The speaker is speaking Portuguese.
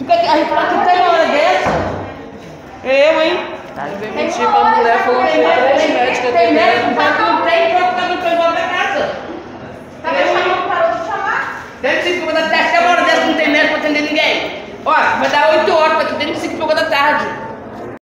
Fica aqui, a gente fala que tem uma hora dessa. É eu, hein? Tá veio mentir pra mulher falou que tem três médicas Tem médico, tá mas não tem, pronto, tá no canto da casa. Tá me chamando, parou de chamar? Deve ser que eu vou dar até uma hora dessa, não tem médico pra atender ninguém. Ó, vai dar oito horas